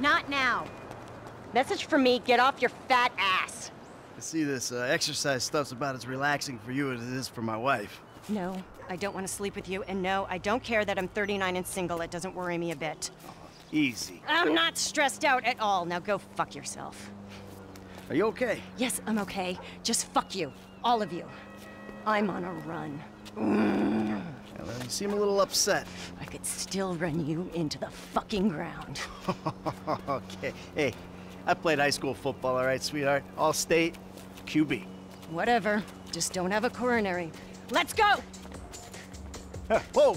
now. Message from me, get off your fat ass. I see this uh, exercise stuff's about as relaxing for you as it is for my wife. No, I don't want to sleep with you, and no, I don't care that I'm 39 and single. It doesn't worry me a bit. Easy. I'm not stressed out at all. Now go fuck yourself. Are you okay? Yes, I'm okay. Just fuck you. All of you. I'm on a run. Yeah, well, you seem a little upset. I could still run you into the fucking ground. okay. Hey, I played high school football, all right, sweetheart? All state, QB. Whatever. Just don't have a coronary. Let's go! Huh, Whoa!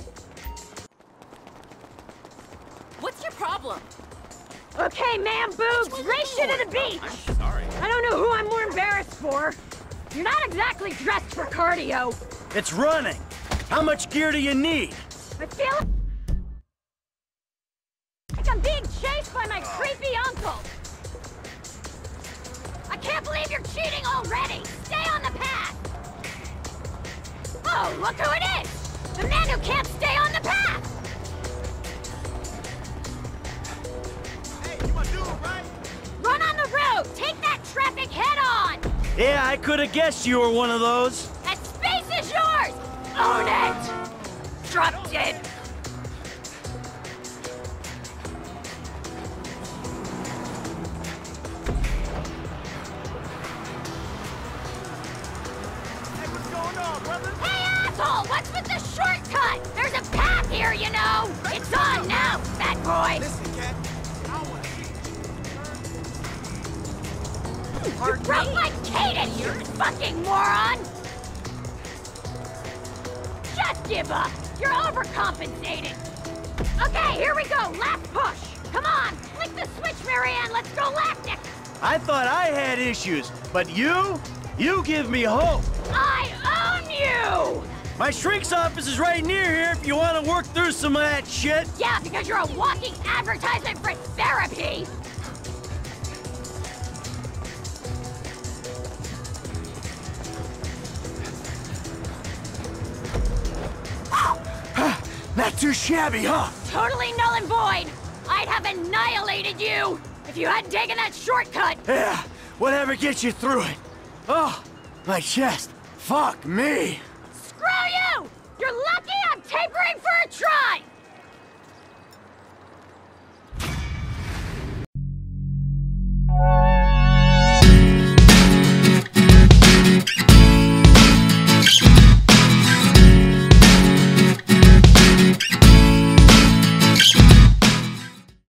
What's your problem? Okay, man boobs, race you to the beach! I'm sorry. I don't know who I'm more embarrassed for. You're not exactly dressed for cardio. It's running! How much gear do you need? I feel like I'm being chased by my creepy uncle. I can't believe you're cheating already. Stay on the path. Oh, look who it is! The man who can't stay on the path! Hey, you my dude, right? Run on the road! Take that traffic head on! Yeah, I could have guessed you were one of those. Own it! Drop dead! Hey, what's going on, brother? Hey, asshole! What's with the shortcut? There's a path here, you know! It's on now, fat boy! Listen, cat. I want to see You broke my cadence, you fucking moron! Give up! You're overcompensating! Okay, here we go, last push! Come on, flick the switch, Mary-Ann, let's go lactic! I thought I had issues, but you? You give me hope. I own you! My shrink's office is right near here if you want to work through some of that shit. Yeah, because you're a walking advertisement for therapy! Not too shabby, huh? Totally null and void! I'd have annihilated you if you hadn't taken that shortcut! Yeah, whatever gets you through it. Oh, my chest. Fuck me. Screw you! You're lucky I'm tapering for a tri!